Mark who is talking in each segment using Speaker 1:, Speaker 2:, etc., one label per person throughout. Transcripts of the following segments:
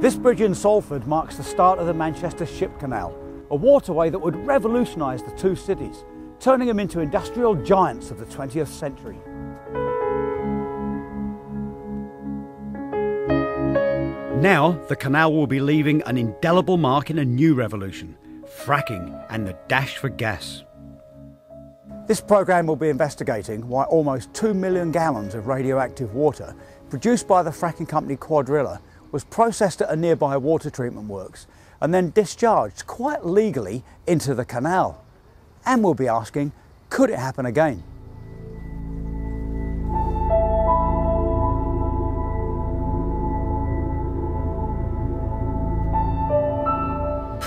Speaker 1: This bridge in Salford marks the start of the Manchester Ship Canal, a waterway that would revolutionise the two cities, turning them into industrial giants of the 20th century. Now, the canal will be leaving an indelible mark in a new revolution fracking and the dash for gas. This programme will be investigating why almost 2 million gallons of radioactive water produced by the fracking company Cuadrilla was processed at a nearby water treatment works and then discharged quite legally into the canal. And we'll be asking, could it happen again?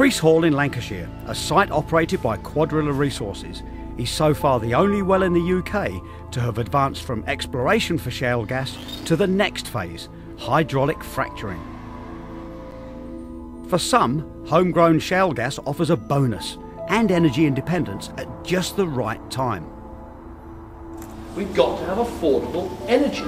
Speaker 1: Preese Hall in Lancashire, a site operated by Cuadrilla Resources, is so far the only well in the UK to have advanced from exploration for shale gas to the next phase, hydraulic fracturing. For some, homegrown shale gas offers a bonus and energy independence at just the right time.
Speaker 2: We've got to have affordable energy.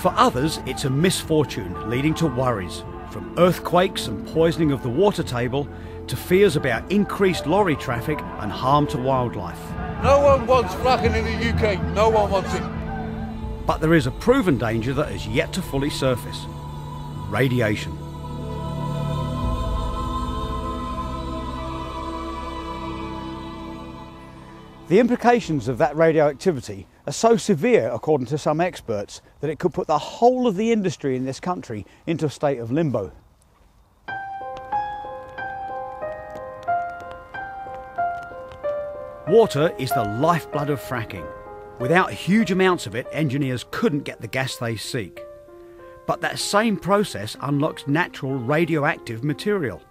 Speaker 1: For others, it's a misfortune leading to worries, from earthquakes and poisoning of the water table to fears about increased lorry traffic and harm to wildlife.
Speaker 3: No one wants fracking in the UK, no one wants it.
Speaker 1: But there is a proven danger that has yet to fully surface radiation. The implications of that radioactivity are so severe, according to some experts, that it could put the whole of the industry in this country into a state of limbo. Water is the lifeblood of fracking. Without huge amounts of it, engineers couldn't get the gas they seek. But that same process unlocks natural radioactive material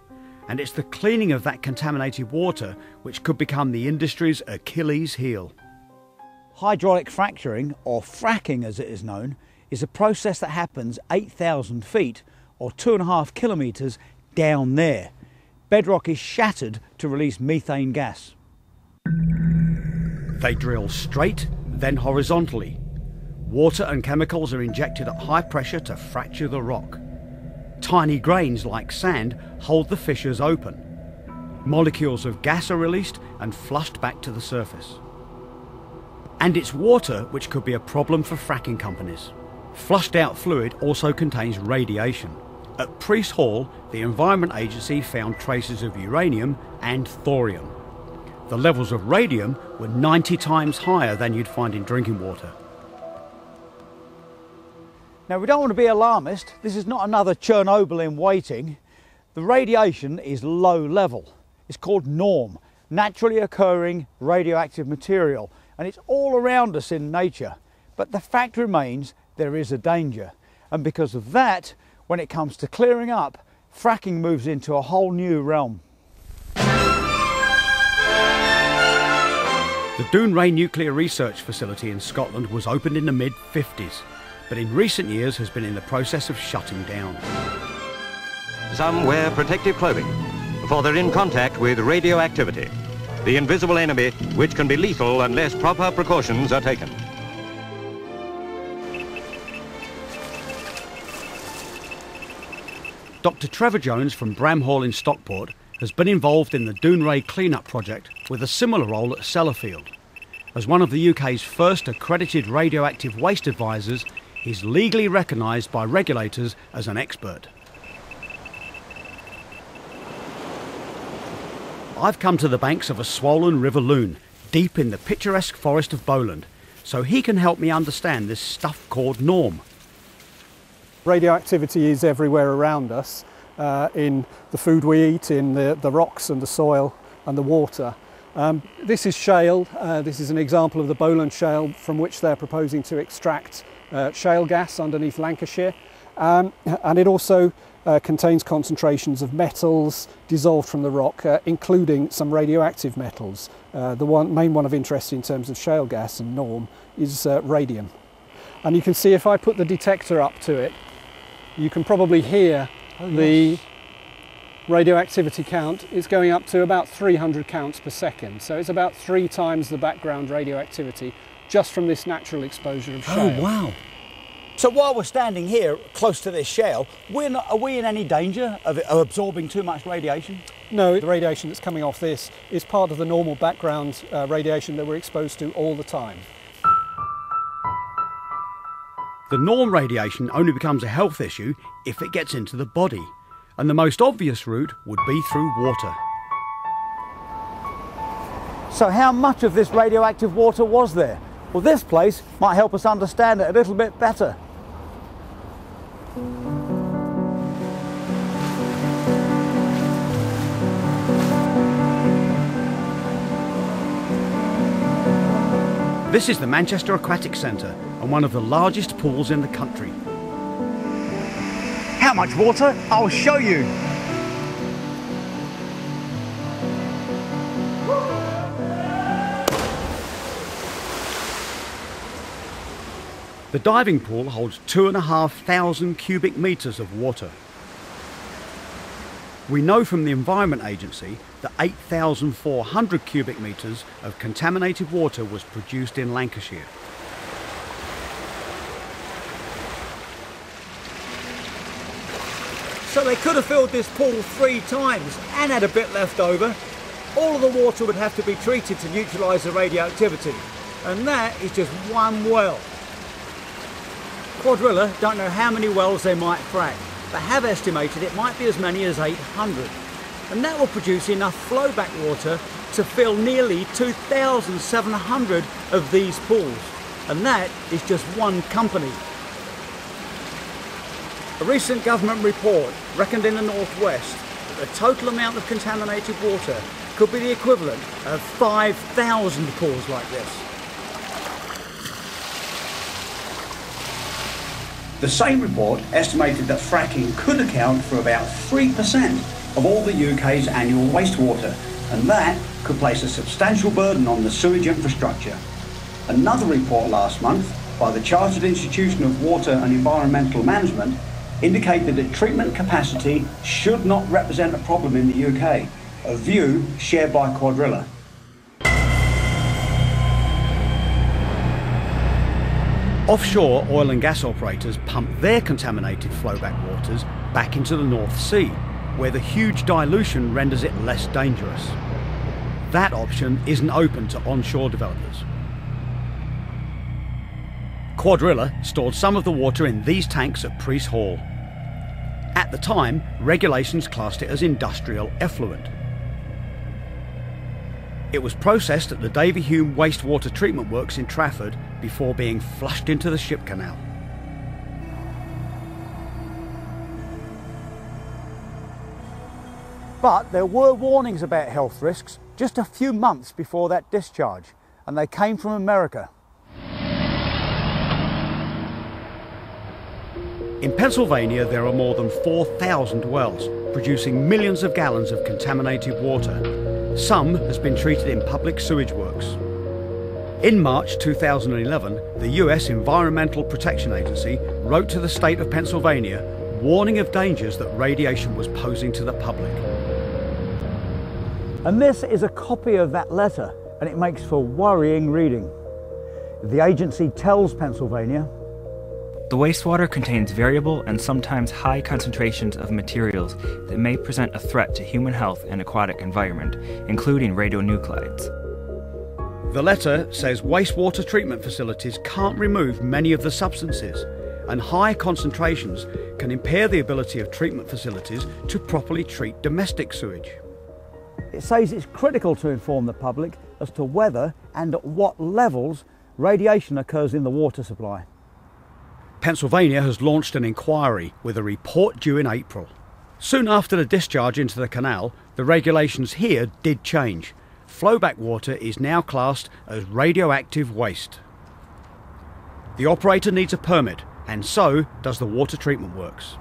Speaker 1: and it's the cleaning of that contaminated water which could become the industry's Achilles heel. Hydraulic fracturing, or fracking as it is known, is a process that happens 8,000 feet or two and a half kilometres down there. Bedrock is shattered to release methane gas. They drill straight, then horizontally. Water and chemicals are injected at high pressure to fracture the rock. Tiny grains like sand hold the fissures open. Molecules of gas are released and flushed back to the surface. And it's water which could be a problem for fracking companies. Flushed out fluid also contains radiation. At Preese Hall, the Environment Agency found traces of uranium and thorium. The levels of radium were 90 times higher than you'd find in drinking water. Now we don't want to be alarmist, this is not another Chernobyl in waiting. The radiation is low level. It's called NORM, naturally occurring radioactive material, and it's all around us in nature. But the fact remains there is a danger. And because of that, when it comes to clearing up, fracking moves into a whole new realm. The Dounreay Nuclear Research Facility in Scotland was opened in the mid 50s but in recent years has been in the process of shutting down.
Speaker 4: Some wear protective clothing, for they're in contact with radioactivity, the invisible enemy which can be lethal unless proper precautions are taken.
Speaker 1: Dr Trevor Jones from Bramhall in Stockport has been involved in the Dounreay clean-up project with a similar role at Sellafield. As one of the UK's first accredited radioactive waste advisors, He's legally recognised by regulators as an expert. I've come to the banks of a swollen River Lune, deep in the picturesque forest of Bowland, so he can help me understand this stuff called norm.
Speaker 5: Radioactivity is everywhere around us, uh, in the food we eat, in the, the rocks and the soil and the water. Um, this is shale. Uh, this is an example of the Bowland shale from which they're proposing to extract uh, shale gas underneath Lancashire. Um, and it also uh, contains concentrations of metals dissolved from the rock, uh, including some radioactive metals. Uh, the one, main one of interest in terms of shale gas and norm is uh, radium. And you can see if I put the detector up to it, you can probably hear oh, the yes. radioactivity count is going up to about 300 counts per second. So it's about three times the background radioactivity just from this natural exposure of oh, shale.
Speaker 1: Oh, wow. So while we're standing here close to this shale, we're not, are we in any danger of, of absorbing too much radiation?
Speaker 5: No, the radiation that's coming off this is part of the normal background uh, radiation that we're exposed to all the time.
Speaker 1: The norm radiation only becomes a health issue if it gets into the body, and the most obvious route would be through water. So how much of this radioactive water was there? Well, this place might help us understand it a little bit better. This is the Manchester Aquatic Centre and one of the largest pools in the country. How much water? I'll show you. The diving pool holds 2,500 cubic metres of water. We know from the Environment Agency that 8,400 cubic metres of contaminated water was produced in Lancashire. So they could have filled this pool three times and had a bit left over. All of the water would have to be treated to neutralise the radioactivity. And that is just one well. Cuadrilla don't know how many wells they might frack, but have estimated it might be as many as 800. And that will produce enough flowback water to fill nearly 2,700 of these pools. And that is just one company. A recent government report reckoned in the northwest that the total amount of contaminated water could be the equivalent of 5,000 pools like this. The same report estimated that fracking could account for about 3% of all the UK's annual wastewater, and that could place a substantial burden on the sewage infrastructure. Another report last month by the Chartered Institution of Water and Environmental Management indicated that the treatment capacity should not represent a problem in the UK, a view shared by Cuadrilla. Offshore oil and gas operators pump their contaminated flowback waters back into the North Sea, where the huge dilution renders it less dangerous. That option isn't open to onshore developers. Cuadrilla stored some of the water in these tanks at Preese Hall. At the time, regulations classed it as industrial effluent. It was processed at the Davyhulme Wastewater Treatment Works in Trafford before being flushed into the ship canal. But there were warnings about health risks just a few months before that discharge, and they came from America. In Pennsylvania, there are more than 4,000 wells, producing millions of gallons of contaminated water. Some has been treated in public sewage works. In March 2011, the US Environmental Protection Agency wrote to the state of Pennsylvania warning of dangers that radiation was posing to the public. And this is a copy of that letter, and it makes for worrying reading. The agency tells Pennsylvania
Speaker 6: the wastewater contains variable and sometimes high concentrations of materials that may present a threat to human health and aquatic environment, including radionuclides.
Speaker 1: The letter says wastewater treatment facilities can't remove many of the substances, and high concentrations can impair the ability of treatment facilities to properly treat domestic sewage. It says it's critical to inform the public as to whether and at what levels radiation occurs in the water supply. Pennsylvania has launched an inquiry with a report due in April. Soon after the discharge into the canal, the regulations here did change. Flowback water is now classed as radioactive waste. The operator needs a permit, and so does the water treatment works.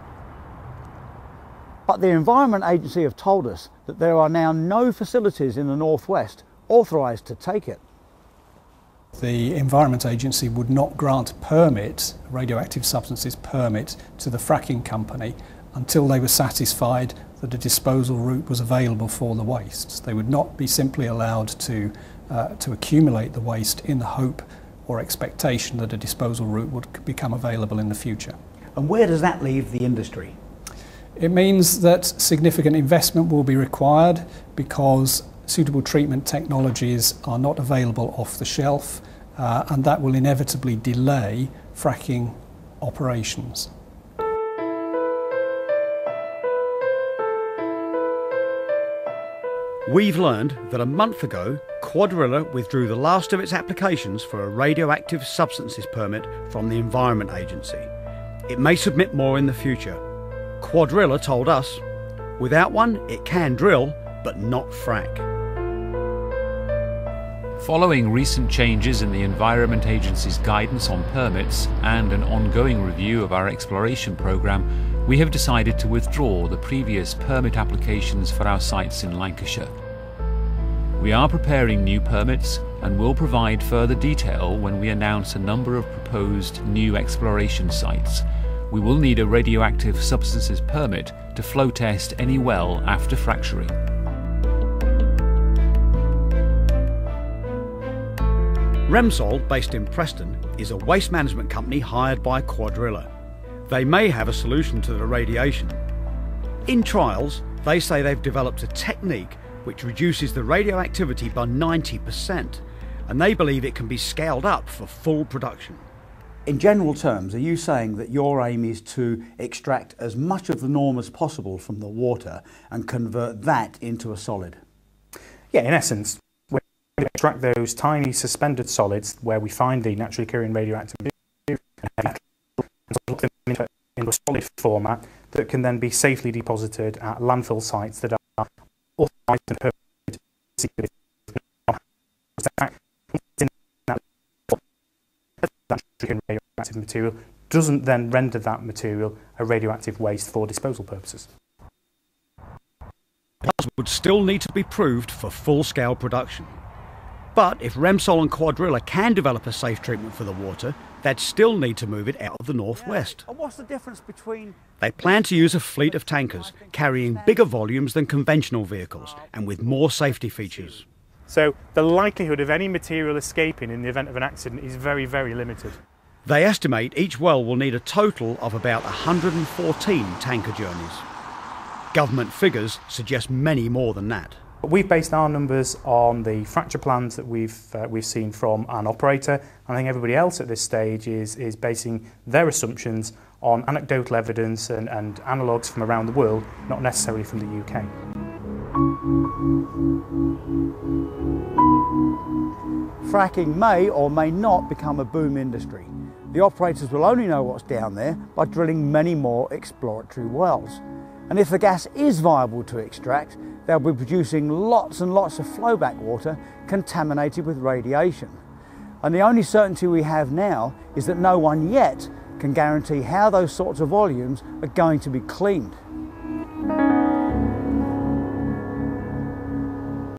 Speaker 1: But the Environment Agency have told us that there are now no facilities in the northwest authorised to take it.
Speaker 5: The Environment Agency would not grant permit, radioactive substances permit, to the fracking company until they were satisfied that a disposal route was available for the wastes. They would not be simply allowed to, uh, to accumulate the waste in the hope or expectation that a disposal route would become available in the future.
Speaker 1: And where does that leave the industry?
Speaker 5: It means that significant investment will be required because suitable treatment technologies are not available off the shelf uh, and that will inevitably delay fracking operations.
Speaker 1: We've learned that a month ago, Cuadrilla withdrew the last of its applications for a radioactive substances permit from the Environment Agency. It may submit more in the future. Cuadrilla told us, without one, it can drill, but not frack.
Speaker 7: Following recent changes in the Environment Agency's guidance on permits and an ongoing review of our exploration programme, we have decided to withdraw the previous permit applications for our sites in Lancashire. We are preparing new permits and will provide further detail when we announce a number of proposed new exploration sites. We will need a radioactive substances permit to flow test any well after fracturing.
Speaker 1: Remsol, based in Preston, is a waste management company hired by Cuadrilla. They may have a solution to the radiation. In trials, they say they've developed a technique which reduces the radioactivity by 90%, and they believe it can be scaled up for full production. In general terms, are you saying that your aim is to extract as much of the norm as possible from the water and convert that into a solid?
Speaker 8: Yeah, in essence, we extract those tiny suspended solids where we find the naturally occurring radioactive material into a solid format that can then be safely deposited at landfill sites that are authorised and permitted radioactive material doesn't then render that material a radioactive waste for disposal purposes.
Speaker 1: would still need to be proved for full-scale production. But if Remsol and Cuadrilla can develop a safe treatment for the water, they'd still need to move it out of the northwest.
Speaker 9: And what's the difference between...
Speaker 1: They plan to use a fleet of tankers, carrying bigger volumes than conventional vehicles and with more safety features.
Speaker 8: So the likelihood of any material escaping in the event of an accident is very, very limited.
Speaker 1: They estimate each well will need a total of about 114 tanker journeys. Government figures suggest many more than that.
Speaker 8: We've based our numbers on the fracture plans that we've uh, we've seen from an operator. I think everybody else at this stage is is basing their assumptions on anecdotal evidence and, and analogues from around the world, not necessarily from the UK.
Speaker 9: Fracking may or may not become a boom industry. The operators will only know what's down there by drilling many more exploratory wells. And if the gas is viable to extract, they'll be producing lots and lots of flowback water contaminated with radiation. And the only certainty we have now is that no one yet can guarantee how those sorts of volumes are going to be cleaned.